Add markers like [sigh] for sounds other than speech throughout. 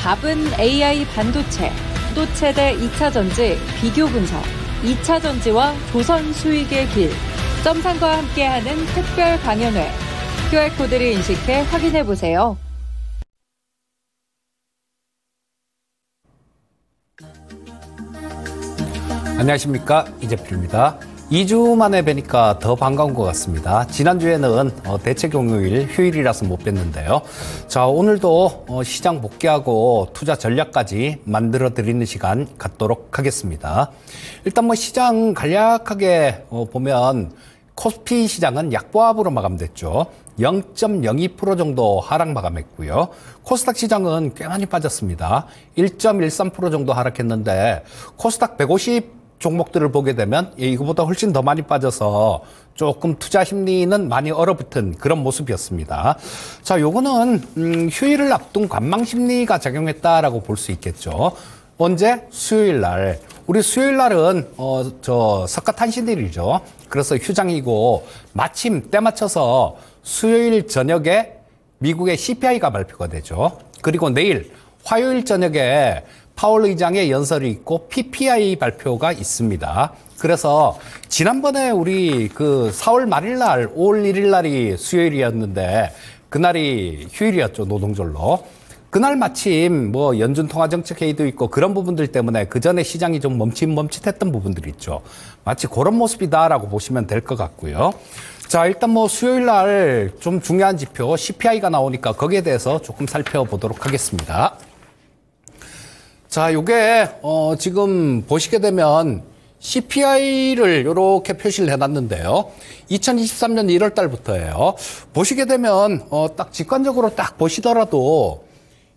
답은 AI 반도체, 또 최대 2차 전지 비교 분석, 2차 전지와 조선 수익의 길, 점상과 함께하는 특별 강연회. QR코드를 인식해 확인해 보세요. 안녕하십니까 이재필입니다. 2주 만에 뵈니까 더 반가운 것 같습니다. 지난주에는 어, 대체 경요일 휴일이라서 못 뵀는데요. 자, 오늘도 어, 시장 복귀하고 투자 전략까지 만들어 드리는 시간 갖도록 하겠습니다. 일단 뭐 시장 간략하게 어, 보면 코스피 시장은 약보합으로 마감됐죠. 0.02% 정도 하락 마감했고요. 코스닥 시장은 꽤 많이 빠졌습니다. 1.13% 정도 하락했는데 코스닥 150 종목들을 보게 되면 이거보다 훨씬 더 많이 빠져서 조금 투자 심리는 많이 얼어붙은 그런 모습이었습니다. 자, 요거는 음, 휴일을 앞둔 관망 심리가 작용했다라고 볼 수 있겠죠. 언제? 수요일 날. 우리 수요일 날은 어, 저 석가탄신일이죠. 그래서 휴장이고 마침 때 맞춰서 수요일 저녁에 미국의 CPI가 발표가 되죠. 그리고 내일 화요일 저녁에 파월 의장의 연설이 있고 PPI 발표가 있습니다. 그래서 지난번에 우리 그 4월 말일 날, 5월 1일 날이 수요일이었는데 그날이 휴일이었죠, 노동절로. 그날 마침 뭐 연준 통화 정책 회의도 있고 그런 부분들 때문에 그 전에 시장이 좀 멈칫멈칫했던 부분들이 있죠. 마치 그런 모습이다라고 보시면 될 것 같고요. 자, 일단 뭐 수요일 날 좀 중요한 지표 CPI가 나오니까 거기에 대해서 조금 살펴보도록 하겠습니다. 자, 요게 어, 지금 보시게 되면 CPI를 이렇게 표시를 해놨는데요. 2023년 1월 달부터예요. 보시게 되면 어, 딱 직관적으로 딱 보시더라도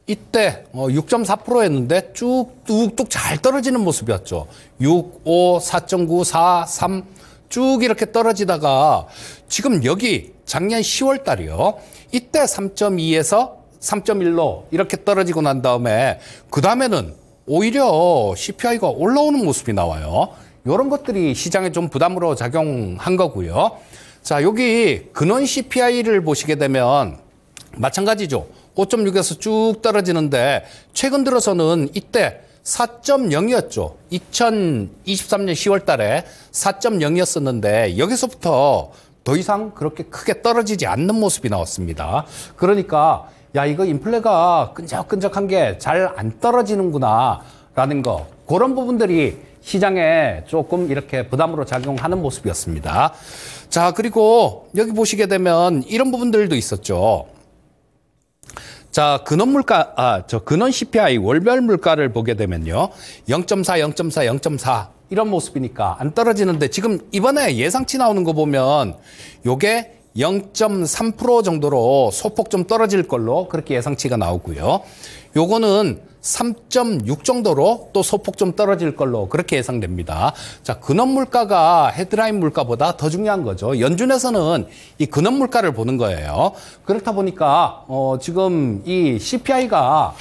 이때 어, 6.4%였는데 쭉 뚝뚝 잘 떨어지는 모습이었죠. 6, 5, 4.9, 4, 3, 쭉 이렇게 떨어지다가 지금 여기 작년 10월 달이요. 이때 3.2에서 3.1로 이렇게 떨어지고 난 다음에 그 다음에는 오히려 CPI가 올라오는 모습이 나와요. 이런 것들이 시장에 좀 부담으로 작용한 거고요. 자, 여기 근원 CPI를 보시게 되면 마찬가지죠. 5.6에서 쭉 떨어지는데 최근 들어서는 이때 4.0이었죠. 2023년 10월 달에 4.0이었었는데 여기서부터 더 이상 그렇게 크게 떨어지지 않는 모습이 나왔습니다. 그러니까 야 이거 인플레가 끈적끈적한 게 잘 안 떨어지는구나 라는 거 그런 부분들이 시장에 조금 이렇게 부담으로 작용하는 모습이었습니다. 자 그리고 여기 보시게 되면 이런 부분들도 있었죠. 자, 근원 물가, 아, 저 근원 CPI 월별 물가를 보게 되면요. 0.4, 0.4, 0.4 이런 모습이니까 안 떨어지는데 지금 이번에 예상치 나오는 거 보면 요게 0.3% 정도로 소폭 좀 떨어질 걸로 그렇게 예상치가 나오고요. 요거는 3.6 정도로 또 소폭 좀 떨어질 걸로 그렇게 예상됩니다. 자, 근원 물가가 헤드라인 물가보다 더 중요한 거죠. 연준에서는 이 근원 물가를 보는 거예요. 그렇다 보니까 어, 지금 이 CPI가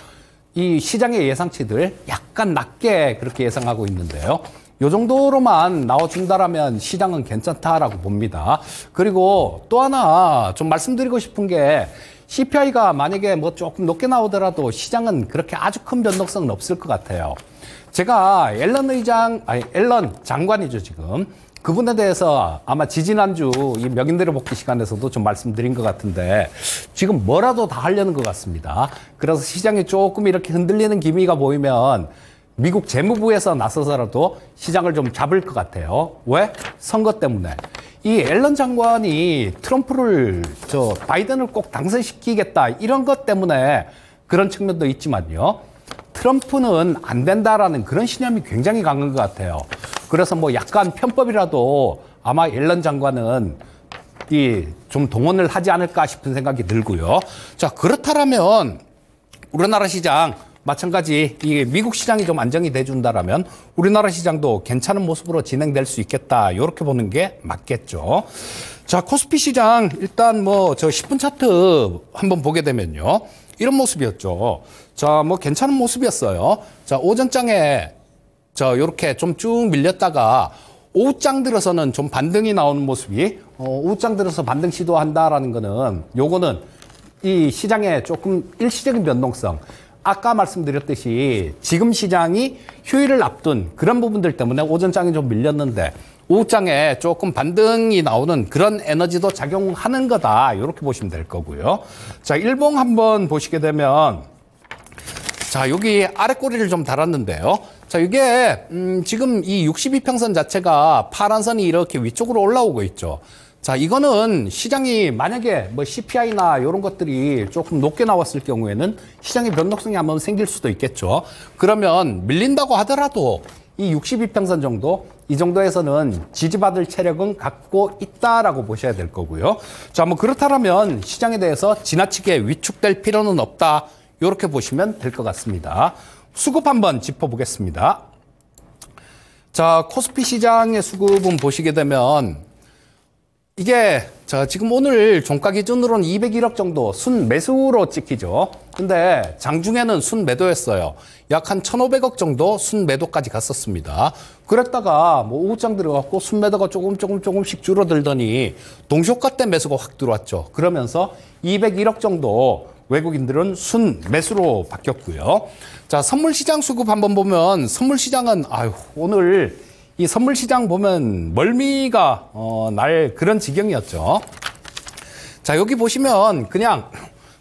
이 시장의 예상치들 약간 낮게 그렇게 예상하고 있는데요. 요 정도로만 나와준다라면 시장은 괜찮다라고 봅니다. 그리고 또 하나 좀 말씀드리고 싶은 게 CPI가 만약에 뭐 조금 높게 나오더라도 시장은 그렇게 아주 큰 변동성은 없을 것 같아요. 제가 앨런 의장, 아니, 앨런 장관이죠, 지금. 그분에 대해서 아마 지지난주 이 명인들의 복귀 시간에서도 좀 말씀드린 것 같은데 지금 뭐라도 다 하려는 것 같습니다. 그래서 시장이 조금 이렇게 흔들리는 기미가 보이면 미국 재무부에서 나서서라도 시장을 좀 잡을 것 같아요. 왜? 선거 때문에. 이 앨런 장관이 트럼프를 저 바이든을 꼭 당선시키겠다 이런 것 때문에 그런 측면도 있지만요. 트럼프는 안 된다라는 그런 신념이 굉장히 강한 것 같아요. 그래서 뭐 약간 편법이라도 아마 앨런 장관은 이 좀 동원을 하지 않을까 싶은 생각이 들고요. 자 그렇다면 우리나라 시장 마찬가지 이 미국 시장이 좀 안정이 돼준다라면 우리나라 시장도 괜찮은 모습으로 진행될 수 있겠다 이렇게 보는 게 맞겠죠. 자 코스피 시장 일단 뭐 저 10분 차트 한번 보게 되면요 이런 모습이었죠. 자 뭐 괜찮은 모습이었어요. 자 오전장에 저 요렇게 좀 쭉 밀렸다가 오후장 들어서는 좀 반등이 나오는 모습이 어, 오후장 들어서 반등 시도한다라는 거는 요거는 이 시장에 조금 일시적인 변동성 아까 말씀드렸듯이 지금 시장이 휴일을 앞둔 그런 부분들 때문에 오전장이 좀 밀렸는데 오후장에 조금 반등이 나오는 그런 에너지도 작용하는 거다. 이렇게 보시면 될 거고요. 자, 일봉 한번 보시게 되면 자, 여기 아래 꼬리를 좀 달았는데요. 자, 이게 음, 지금 이 62평선 자체가 파란 선이 이렇게 위쪽으로 올라오고 있죠. 자, 이거는 시장이 만약에 뭐 CPI나 이런 것들이 조금 높게 나왔을 경우에는 시장의 변동성이 한번 생길 수도 있겠죠. 그러면 밀린다고 하더라도 이 62평선 정도 이 정도에서는 지지받을 체력은 갖고 있다라고 보셔야 될 거고요. 자, 뭐 그렇다면 시장에 대해서 지나치게 위축될 필요는 없다. 이렇게 보시면 될 것 같습니다. 수급 한번 짚어보겠습니다. 자, 코스피 시장의 수급은 보시게 되면 이게 자 지금 오늘 종가 기준으로는 201억 정도 순 매수로 찍히죠. 근데 장중에는 순 매도였어요. 약 한 1,500억 정도 순 매도까지 갔었습니다. 그랬다가 뭐 오후장 들어갔고 순 매도가 조금 조금 조금씩 줄어들더니 동시효과 때 매수가 확 들어왔죠. 그러면서 201억 정도 외국인들은 순 매수로 바뀌었고요. 자, 선물 시장 수급 한번 보면 선물 시장은 아유, 오늘 이 선물 시장 보면 멀미가 어, 날 그런 지경이었죠. 자, 여기 보시면 그냥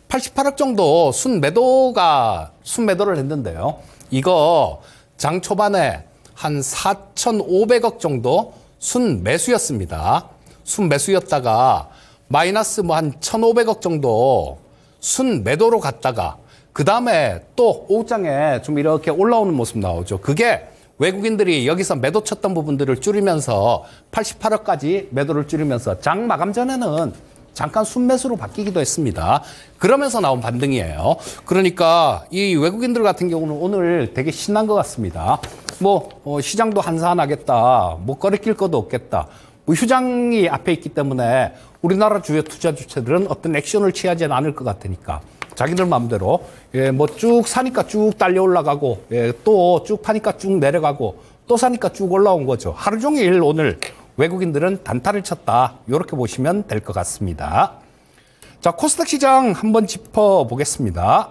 88억 정도 순 매도가 순 매도를 했는데요. 이거 장 초반에 한 4,500억 정도 순 매수였습니다. 순 매수였다가 마이너스 뭐 한 1,500억 정도 순 매도로 갔다가 그 다음에 또 오후장에 좀 이렇게 올라오는 모습 나오죠. 그게 외국인들이 여기서 매도 쳤던 부분들을 줄이면서 88억까지 매도를 줄이면서 장 마감 전에는 잠깐 순매수로 바뀌기도 했습니다. 그러면서 나온 반등이에요. 그러니까 이 외국인들 같은 경우는 오늘 되게 신난 것 같습니다. 뭐 어, 시장도 한산하겠다. 뭐 꺼리낄 것도 없겠다. 뭐 휴장이 앞에 있기 때문에 우리나라 주요 투자 주체들은 어떤 액션을 취하지는 않을 것 같으니까 자기들 마음대로 예, 뭐 쭉 사니까 쭉 달려 올라가고 예, 또 쭉 파니까 쭉 내려가고 또 사니까 쭉 올라온 거죠. 하루 종일 오늘 외국인들은 단타를 쳤다. 이렇게 보시면 될 것 같습니다. 자, 코스닥 시장 한번 짚어 보겠습니다.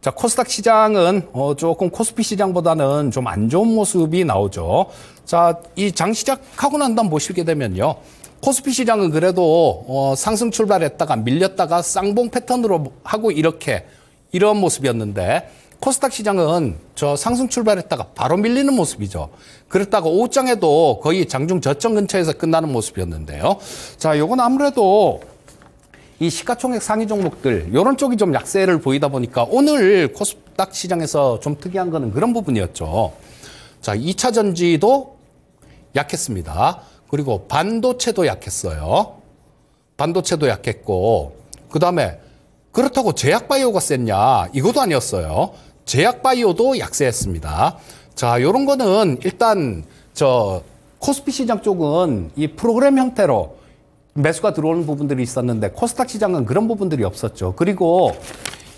자, 코스닥 시장은 어, 조금 코스피 시장보다는 좀 안 좋은 모습이 나오죠. 자, 이 장 시작하고 난 다음 보시게 되면요. 코스피 시장은 그래도 어, 상승 출발했다가 밀렸다가 쌍봉 패턴으로 하고 이렇게 이런 모습이었는데 코스닥 시장은 저 상승 출발했다가 바로 밀리는 모습이죠. 그랬다가 오후장에도 거의 장중 저점 근처에서 끝나는 모습이었는데요. 자, 요건 아무래도 이 시가총액 상위 종목들 이런 쪽이 좀 약세를 보이다 보니까 오늘 코스닥 시장에서 좀 특이한 거는 그런 부분이었죠. 자, 2차 전지도 약했습니다. 그리고 반도체도 약했어요. 반도체도 약했고 그다음에 그렇다고 제약바이오가 셌냐? 이것도 아니었어요. 제약바이오도 약세했습니다. 자, 요런 거는 일단 저 코스피 시장 쪽은 이 프로그램 형태로 매수가 들어오는 부분들이 있었는데 코스닥 시장은 그런 부분들이 없었죠. 그리고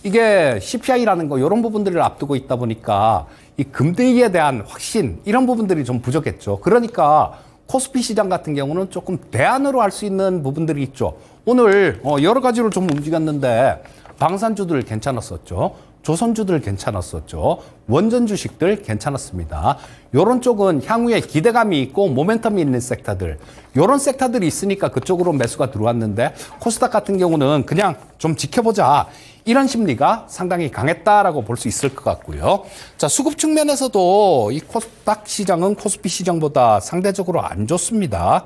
이게 CPI라는 거 이런 부분들을 앞두고 있다 보니까 이 금대기에 대한 확신 이런 부분들이 좀 부족했죠. 그러니까 코스피 시장 같은 경우는 조금 대안으로 할 수 있는 부분들이 있죠. 오늘 어, 여러 가지로 좀 움직였는데 방산주들 괜찮았었죠. 조선주들 괜찮았었죠. 원전 주식들 괜찮았습니다. 요런 쪽은 향후에 기대감이 있고 모멘텀이 있는 섹터들. 요런 섹터들이 있으니까 그쪽으로 매수가 들어왔는데 코스닥 같은 경우는 그냥 좀 지켜보자. 이런 심리가 상당히 강했다라고 볼 수 있을 것 같고요. 자, 수급 측면에서도 이 코스닥 시장은 코스피 시장보다 상대적으로 안 좋습니다.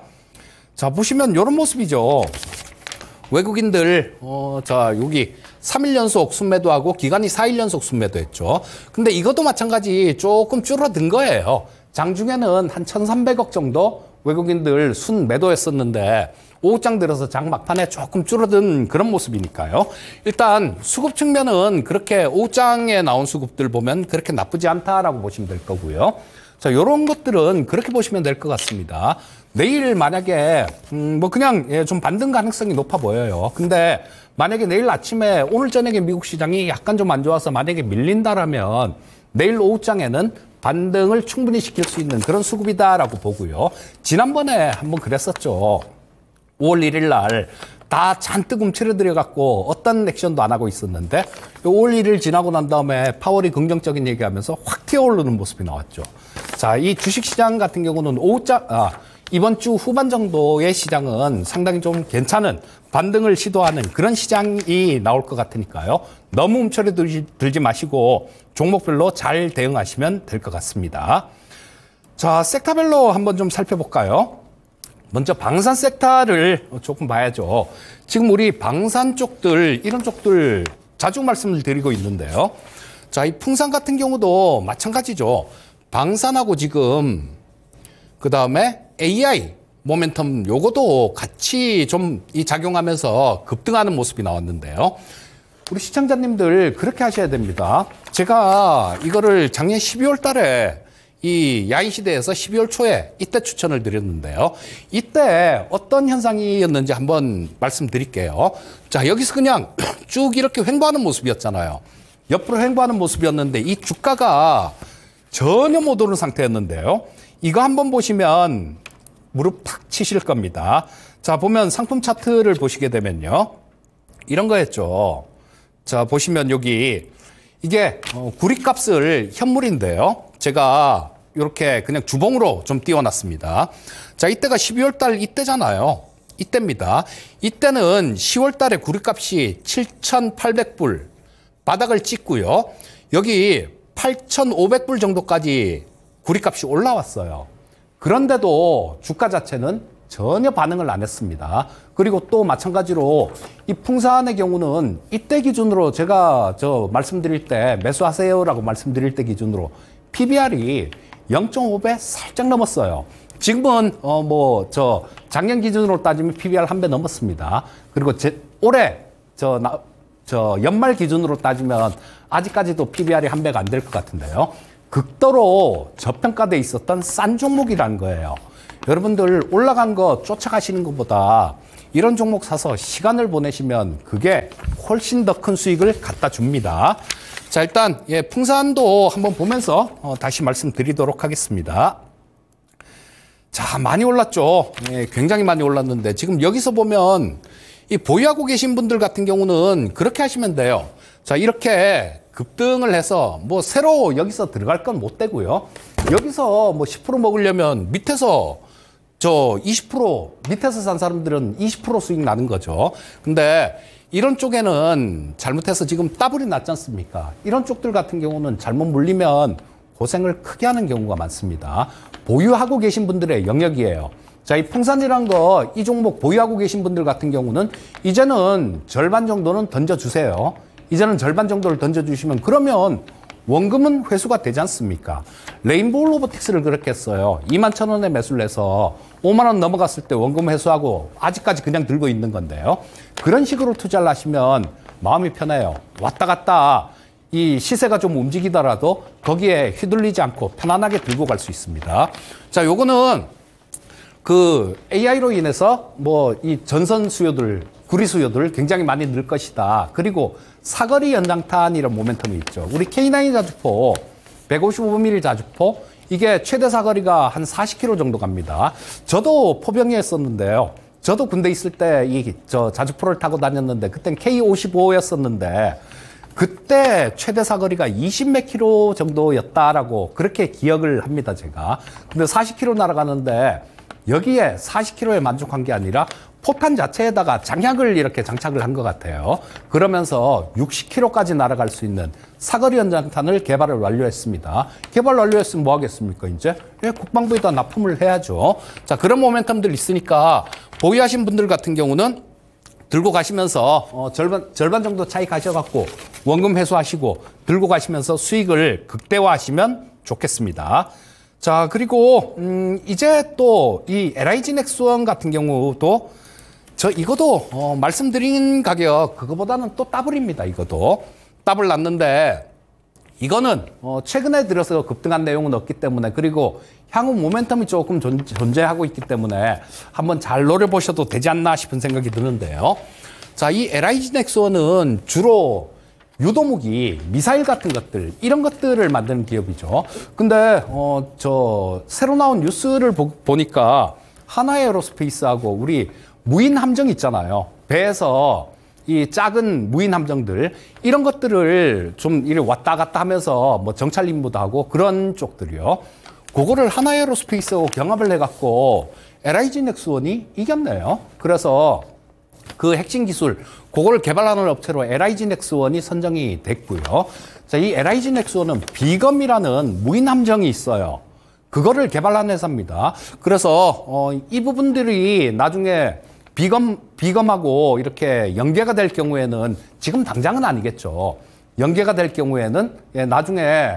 자, 보시면 요런 모습이죠. 외국인들 어, 자 여기 3일 연속 순매도하고 기간이 4일 연속 순매도했죠. 근데 이것도 마찬가지 조금 줄어든 거예요. 장중에는 한 1,300억 정도 외국인들 순매도했었는데 오후장 들어서 장 막판에 조금 줄어든 그런 모습이니까요. 일단 수급 측면은 그렇게 오후장에 나온 수급들 보면 그렇게 나쁘지 않다라고 보시면 될 거고요. 자, 이런 것들은 그렇게 보시면 될 것 같습니다. 내일 만약에 음, 뭐 그냥 예, 좀 반등 가능성이 높아 보여요. 근데 만약에 내일 아침에 오늘 저녁에 미국 시장이 약간 좀 안 좋아서 만약에 밀린다라면 내일 오후장에는 반등을 충분히 시킬 수 있는 그런 수급이다라고 보고요. 지난번에 한번 그랬었죠. 5월 1일 날 다 잔뜩 움츠러들여 갖고 어떤 액션도 안 하고 있었는데 요 5월 1일 지나고 난 다음에 파월이 긍정적인 얘기하면서 확 튀어오르는 모습이 나왔죠. 자, 이 주식시장 같은 경우는 오후자 아, 이번 주 후반 정도의 시장은 상당히 좀 괜찮은 반등을 시도하는 그런 시장이 나올 것 같으니까요. 너무 움츠러들지 들지 마시고 종목별로 잘 대응하시면 될 것 같습니다. 자, 섹터별로 한번 좀 살펴볼까요? 먼저 방산 섹터를 조금 봐야죠. 지금 우리 방산 쪽들, 이런 쪽들 자주 말씀을 드리고 있는데요. 자, 이 풍산 같은 경우도 마찬가지죠. 방산하고 지금, 그 다음에 AI, 모멘텀 요거도 같이 좀 이 작용하면서 급등하는 모습이 나왔는데요. 우리 시청자님들 그렇게 하셔야 됩니다. 제가 이거를 작년 12월 달에 이 야인 시대에서 12월 초에 이때 추천을 드렸는데요. 이때 어떤 현상이었는지 한번 말씀드릴게요. 자, 여기서 그냥 [clears throat] 쭉 이렇게 횡보하는 모습이었잖아요. 옆으로 횡보하는 모습이었는데 이 주가가 전혀 못 오른 상태였는데요. 이거 한번 보시면 무릎 탁 치실 겁니다. 자, 보면 상품 차트를 보시게 되면요. 이런 거였죠. 자, 보시면 여기 이게 어, 구리값을 현물인데요. 제가 이렇게 그냥 주봉으로 좀 띄워놨습니다. 자, 이때가 12월 달 이때잖아요. 이때입니다. 이때는 10월 달에 구리값이 7,800불 바닥을 찍고요. 여기 8,500불 정도까지 구리값이 올라왔어요. 그런데도 주가 자체는 전혀 반응을 안 했습니다. 그리고 또 마찬가지로 이 풍산의 경우는 이때 기준으로 제가 저 말씀드릴 때 매수하세요라고 말씀드릴 때 기준으로 PBR이 0.5배 살짝 넘었어요. 지금은 어 뭐 저 작년 기준으로 따지면 PBR 한 배 넘었습니다. 그리고 제 올해 저 나, 저 연말 기준으로 따지면 아직까지도 PBR이 한 배가 안 될 것 같은데요. 극도로 저평가돼 있었던 싼 종목이라는 거예요. 여러분들 올라간 거 쫓아가시는 것보다 이런 종목 사서 시간을 보내시면 그게 훨씬 더 큰 수익을 갖다 줍니다. 자, 일단 예, 풍산도 한번 보면서 어, 다시 말씀드리도록 하겠습니다. 자, 많이 올랐죠. 예, 굉장히 많이 올랐는데 지금 여기서 보면 이 보유하고 계신 분들 같은 경우는 그렇게 하시면 돼요. 자, 이렇게 급등을 해서 뭐 새로 여기서 들어갈 건 못 되고요. 여기서 뭐 10% 먹으려면 밑에서 저 20% 밑에서 산 사람들은 20% 수익 나는 거죠. 근데 이런 쪽에는 잘못해서 지금 따블이 났지 않습니까? 이런 쪽들 같은 경우는 잘못 물리면 고생을 크게 하는 경우가 많습니다. 보유하고 계신 분들의 영역이에요. 자, 이 풍산이란 거, 이 종목 보유하고 계신 분들 같은 경우는 이제는 절반 정도는 던져주세요. 이제는 절반 정도를 던져주시면 그러면 원금은 회수가 되지 않습니까? 레인보우 로보틱스를 그렇게 했어요. 2만 천 원에 매수를 해서 5만 원 넘어갔을 때 원금 회수하고 아직까지 그냥 들고 있는 건데요. 그런 식으로 투자를 하시면 마음이 편해요. 왔다 갔다 이 시세가 좀 움직이더라도 거기에 휘둘리지 않고 편안하게 들고 갈 수 있습니다. 자, 요거는 그 AI로 인해서 뭐 이 전선 수요들, 구리 수요들 굉장히 많이 늘 것이다. 그리고 사거리 연장탄 이런 모멘텀이 있죠. 우리 K9 자주포, 155mm 자주포, 이게 최대 사거리가 한 40km 정도 갑니다. 저도 포병에 했었는데요. 저도 군대 있을 때 이 저 자주포를 타고 다녔는데 그땐 K55였었는데 그때 최대 사거리가 20몇 킬로 정도였다라고 그렇게 기억을 합니다, 제가. 근데 40킬로 날아가는데 여기에 40킬로에 만족한 게 아니라 포탄 자체에다가 장약을 이렇게 장착을 한 것 같아요. 그러면서 60km까지 날아갈 수 있는 사거리 연장탄을 개발을 완료했습니다. 개발 완료했으면 뭐 하겠습니까, 이제? 예, 국방부에다 납품을 해야죠. 자, 그런 모멘텀들 있으니까 보유하신 분들 같은 경우는 들고 가시면서 어, 절반, 절반 정도 차이 가셔갖고 원금 회수하시고 들고 가시면서 수익을 극대화하시면 좋겠습니다. 자, 그리고, 음, 이제 또 이 LIG 넥스원 같은 경우도 저 이것도 어, 말씀드린 가격 그거보다는 또 더블입니다. 이것도 더블 났는데 이거는 어, 최근에 들어서 급등한 내용은 없기 때문에 그리고 향후 모멘텀이 조금 존, 재하고 있기 때문에 한번 잘 노려보셔도 되지 않나 싶은 생각이 드는데요. 자, 이 LIG 넥스원은 주로 유도무기, 미사일 같은 것들 이런 것들을 만드는 기업이죠. 근데 어, 저 새로 나온 뉴스를 보, 보니까 한화 에어로스페이스하고 우리 무인 함정 있잖아요. 배에서 이 작은 무인 함정들 이런 것들을 좀 이렇게 왔다 갔다 하면서 뭐 정찰 임무도 하고 그런 쪽들이요. 그거를 한화에어로스페이스하고 경합을 해갖고 LIG 넥스원이 이겼네요. 그래서 그 핵심 기술, 그걸 개발하는 업체로 LIG 넥스원이 선정이 됐고요. 자, 이 LIG 넥스원은 해검이라는 무인 함정이 있어요. 그거를 개발한 회사입니다. 그래서 어, 이 부분들이 나중에 비검 비검하고 이렇게 연계가 될 경우에는 지금 당장은 아니겠죠. 연계가 될 경우에는 예, 나중에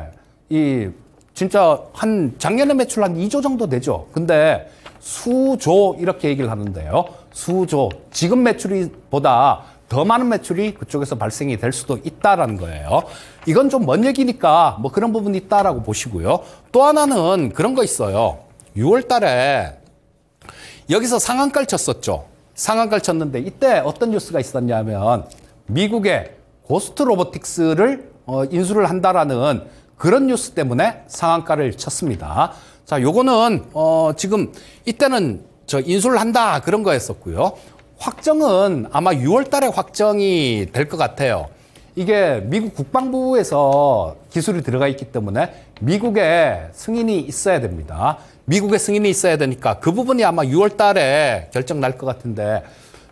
이 진짜 한 작년에 매출 한 2조 정도 되죠. 근데 수조 이렇게 얘기를 하는데요. 수조 지금 매출이 보다 더 많은 매출이 그쪽에서 발생이 될 수도 있다라는 거예요. 이건 좀 먼 얘기니까 뭐 그런 부분이 있다라고 보시고요. 또 하나는 그런 거 있어요. 6월 달에 여기서 상한가를 쳤었죠. 상한가를 쳤는데 이때 어떤 뉴스가 있었냐면 미국의 고스트 로보틱스를 어, 인수를 한다라는 그런 뉴스 때문에 상한가를 쳤습니다. 자, 요거는 어, 지금 이때는 저 인수를 한다 그런 거였었고요. 확정은 아마 6월 달에 확정이 될 것 같아요. 이게 미국 국방부에서 기술이 들어가 있기 때문에 미국의 승인이 있어야 됩니다. 미국의 승인이 있어야 되니까 그 부분이 아마 6월 달에 결정 날 것 같은데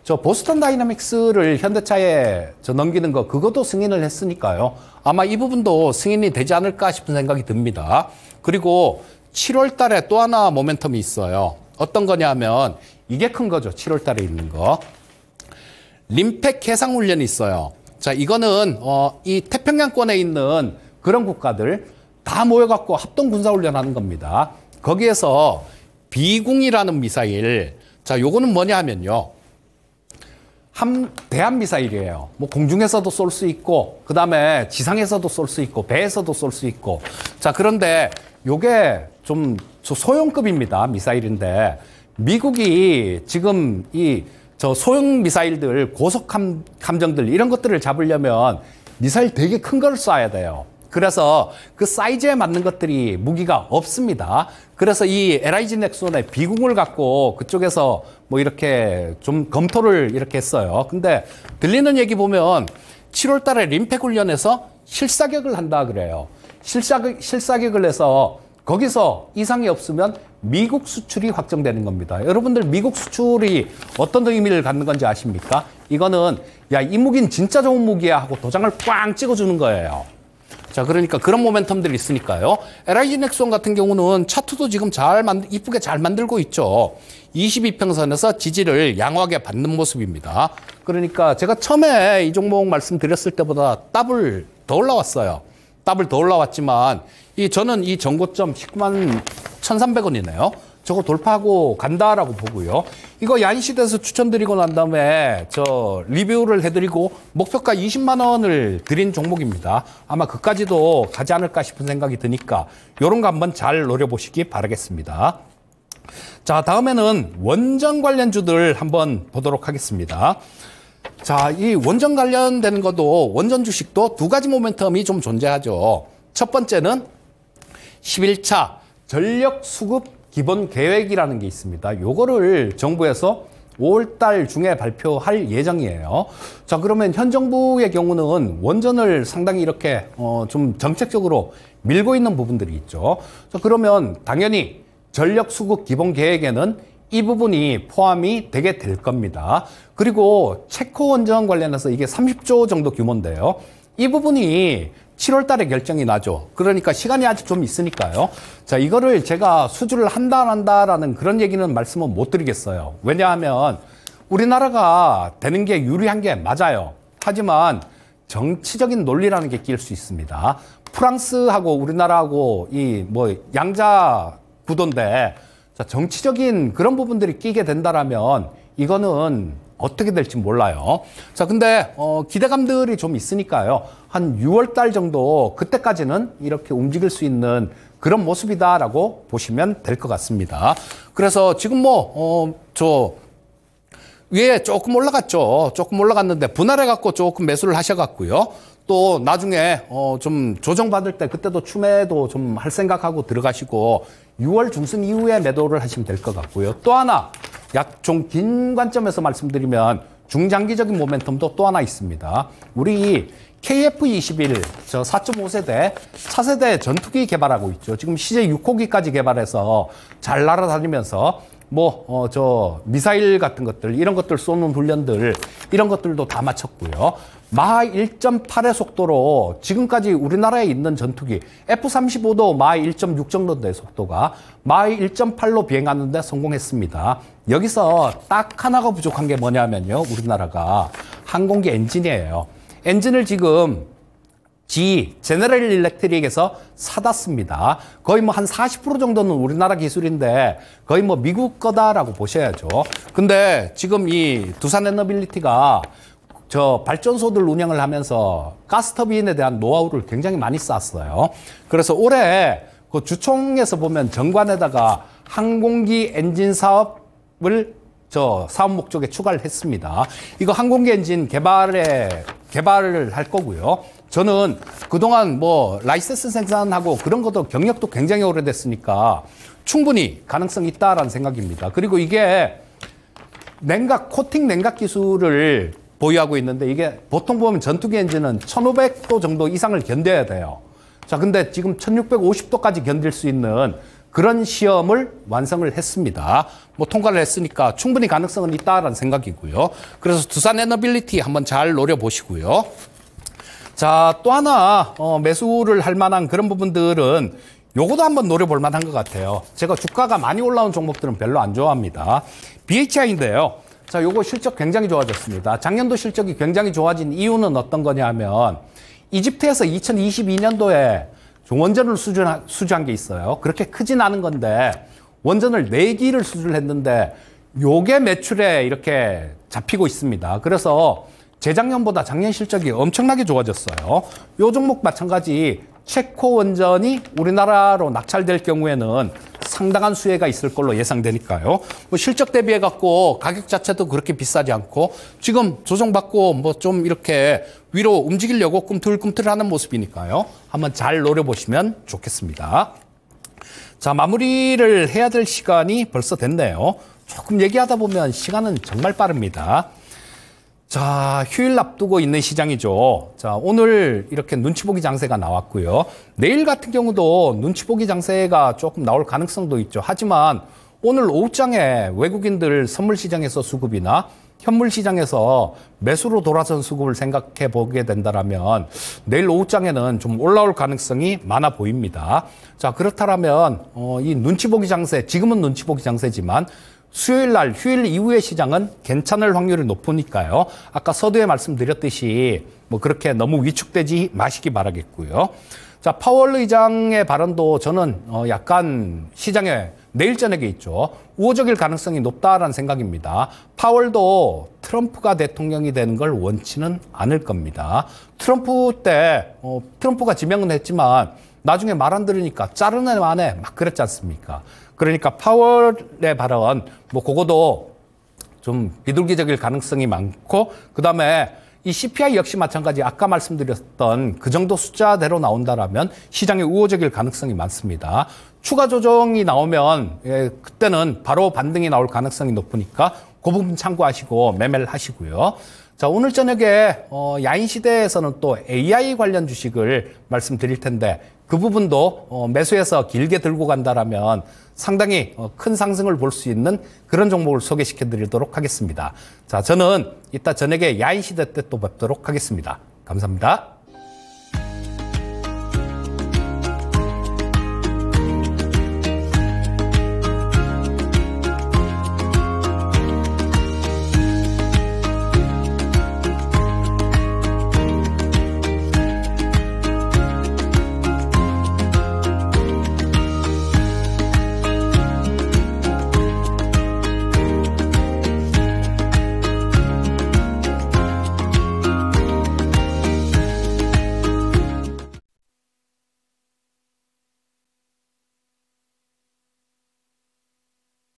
저 보스턴 다이나믹스를 현대차에 저 넘기는 거 그것도 승인을 했으니까요. 아마 이 부분도 승인이 되지 않을까 싶은 생각이 듭니다. 그리고 7월 달에 또 하나 모멘텀이 있어요. 어떤 거냐면 이게 큰 거죠. 7월 달에 있는 거. 림팩 해상 훈련이 있어요. 자, 이거는 어, 이 태평양권에 있는 그런 국가들 다 모여 갖고 합동 군사 훈련하는 겁니다. 거기에서 비궁이라는 미사일, 자, 요거는 뭐냐 하면요. 함, 대한 미사일이에요. 뭐 공중에서도 쏠 수 있고, 그 다음에 지상에서도 쏠 수 있고, 배에서도 쏠 수 있고. 자, 그런데 요게 좀 소형급입니다. 미사일인데. 미국이 지금 이 저 소형 미사일들, 고속 함, 함정들 이런 것들을 잡으려면 미사일 되게 큰 걸 쏴야 돼요. 그래서 그 사이즈에 맞는 것들이 무기가 없습니다. 그래서 이 LIG 넥슨의 비공을 갖고 그쪽에서 뭐 이렇게 좀 검토를 이렇게 했어요. 근데 들리는 얘기 보면 7월 달에 림팩 훈련에서 실사격을 한다 그래요. 실사격, 실사격을 해서 거기서 이상이 없으면 미국 수출이 확정되는 겁니다. 여러분들 미국 수출이 어떤 의미를 갖는 건지 아십니까? 이거는 야, 이 무기는 진짜 좋은 무기야 하고 도장을 꽝 찍어주는 거예요. 자, 그러니까 그런 모멘텀들이 있으니까요. LIG 넥슨 같은 경우는 차트도 지금 잘 만, 이쁘게 잘 만들고 있죠. 22평선에서 지지를 양호하게 받는 모습입니다. 그러니까 제가 처음에 이 종목 말씀드렸을 때보다 더블 더 올라왔어요. 더블 더 올라왔지만 이 저는 이 전고점 19만 1,300원이네요. 저거 돌파하고 간다라고 보고요. 이거 야인시대에서 추천드리고 난 다음에 저 리뷰를 해드리고 목표가 20만 원을 드린 종목입니다. 아마 그까지도 가지 않을까 싶은 생각이 드니까 이런 거 한번 잘 노려보시기 바라겠습니다. 자, 다음에는 원전 관련주들 한번 보도록 하겠습니다. 자, 이 원전 관련된 것도 원전 주식도 두 가지 모멘텀이 좀 존재하죠. 첫 번째는 11차 전력 수급 기본 계획이라는 게 있습니다. 요거를 정부에서 5월 달 중에 발표할 예정이에요. 자, 그러면 현 정부의 경우는 원전을 상당히 이렇게 어, 좀 정책적으로 밀고 있는 부분들이 있죠. 자, 그러면 당연히 전력 수급 기본 계획에는 이 부분이 포함이 되게 될 겁니다. 그리고 체코 원전 관련해서 이게 30조 정도 규모인데요. 이 부분이 7월 달에 결정이 나죠. 그러니까 시간이 아직 좀 있으니까요. 자, 이거를 제가 수주를 한다, 안 한다라는 그런 얘기는 말씀은 못 드리겠어요. 왜냐하면 우리나라가 되는 게 유리한 게 맞아요. 하지만 정치적인 논리라는 게 끼일 수 있습니다. 프랑스하고 우리나라하고 이 뭐 양자 구도인데 자, 정치적인 그런 부분들이 끼게 된다라면 이거는 어떻게 될지 몰라요. 자, 근데 어, 기대감들이 좀 있으니까요. 한 6월 달 정도 그때까지는 이렇게 움직일 수 있는 그런 모습이다라고 보시면 될 것 같습니다. 그래서 지금 뭐, 어, 저, 위에 조금 올라갔죠. 조금 올라갔는데 분할해 갖고 조금 매수를 하셔 갖고요. 또 나중에 어 좀 조정받을 때 그때도 추매도 좀 할 생각하고 들어가시고 6월 중순 이후에 매도를 하시면 될 것 같고요. 또 하나 약좀긴 관점에서 말씀드리면 중장기적인 모멘텀도 또 하나 있습니다. 우리 KF-21, 저 4.5세대 차세대 전투기 개발하고 있죠. 지금 시제 6호기까지 개발해서 잘 날아다니면서 뭐, 어, 저, 미사일 같은 것들, 이런 것들 쏘는 훈련들, 이런 것들도 다 마쳤고요. 마하 1.8의 속도로 지금까지 우리나라에 있는 전투기 F-35도 마하 1.6 정도인데 속도가 마하 1.8로 비행하는데 성공했습니다. 여기서 딱 하나가 부족한 게 뭐냐면요. 우리나라가 항공기 엔진이에요. 엔진을 지금 G, 제너럴 일렉트릭에서 사다 씁니다. 거의 뭐 한 40% 정도는 우리나라 기술인데 거의 뭐 미국 거다라고 보셔야죠. 근데 지금 이 두산 에너빌리티가 저 발전소들 운영을 하면서 가스터빈에 대한 노하우를 굉장히 많이 쌓았어요. 그래서 올해 그 주총에서 보면 정관에다가 항공기 엔진 사업을 저 사업 목적에 추가를 했습니다. 이거 항공기 엔진 개발에 개발을 할 거고요. 저는 그동안 뭐 라이센스 생산하고 그런 것도 경력도 굉장히 오래됐으니까 충분히 가능성 있다라는 생각입니다. 그리고 이게 냉각 코팅 냉각 기술을 보유하고 있는데 이게 보통 보면 전투기 엔진은 1500도 정도 이상을 견뎌야 돼요. 자, 근데 지금 1650도까지 견딜 수 있는 그런 시험을 완성을 했습니다. 뭐 통과를 했으니까 충분히 가능성은 있다라는 생각이고요. 그래서 두산 에너빌리티 한번 잘 노려보시고요. 자, 또 하나 어, 매수를 할 만한 그런 부분들은 요것도 한번 노려볼 만한 것 같아요. 제가 주가가 많이 올라온 종목들은 별로 안 좋아합니다. BHI인데요. 자, 요거 실적 굉장히 좋아졌습니다. 작년도 실적이 굉장히 좋아진 이유는 어떤 거냐 하면 이집트에서 2022년도에 원전을 수주한, 수주한 게 있어요. 그렇게 크진 않은 건데 원전을 4기를 수주를 했는데 요게 매출에 이렇게 잡히고 있습니다. 그래서 재작년보다 작년 실적이 엄청나게 좋아졌어요. 요 종목 마찬가지 체코 원전이 우리나라로 낙찰될 경우에는 상당한 수혜가 있을 걸로 예상되니까요. 뭐 실적 대비해 갖고 가격 자체도 그렇게 비싸지 않고 지금 조정받고 뭐 좀 이렇게 위로 움직이려고 꿈틀꿈틀하는 모습이니까요. 한번 잘 노려보시면 좋겠습니다. 자, 마무리를 해야 될 시간이 벌써 됐네요. 조금 얘기하다 보면 시간은 정말 빠릅니다. 자, 휴일 앞두고 있는 시장이죠. 자, 오늘 이렇게 눈치 보기 장세가 나왔고요. 내일 같은 경우도 눈치 보기 장세가 조금 나올 가능성도 있죠. 하지만 오늘 오후장에 외국인들 선물 시장에서 수급이나 현물 시장에서 매수로 돌아선 수급을 생각해 보게 된다라면 내일 오후장에는 좀 올라올 가능성이 많아 보입니다. 자, 그렇다면 어, 이 눈치 보기 장세, 지금은 눈치 보기 장세지만 수요일 날 휴일 이후의 시장은 괜찮을 확률이 높으니까요. 아까 서두에 말씀드렸듯이 뭐 그렇게 너무 위축되지 마시기 바라겠고요. 자, 파월 의장의 발언도 저는 어 약간 시장에 내일 저녁에 있죠. 우호적일 가능성이 높다라는 생각입니다. 파월도 트럼프가 대통령이 되는 걸 원치는 않을 겁니다. 트럼프 때 어, 트럼프가 지명은 했지만 나중에 말 안 들으니까 자르는 안에 막 그랬지 않습니까? 그러니까 파월의 발언, 뭐, 그거도 좀 비둘기적일 가능성이 많고, 그 다음에 이 CPI 역시 마찬가지 아까 말씀드렸던 그 정도 숫자대로 나온다라면 시장에 우호적일 가능성이 많습니다. 추가 조정이 나오면 예, 그때는 바로 반등이 나올 가능성이 높으니까 그 부분 참고하시고 매매를 하시고요. 자, 오늘 저녁에 어, 야인 시대에서는 또 AI 관련 주식을 말씀드릴 텐데 그 부분도 어, 매수해서 길게 들고 간다라면 상당히 어, 큰 상승을 볼 수 있는 그런 종목을 소개시켜 드리도록 하겠습니다. 자, 저는 이따 저녁에 야인 시대 때 또 뵙도록 하겠습니다. 감사합니다.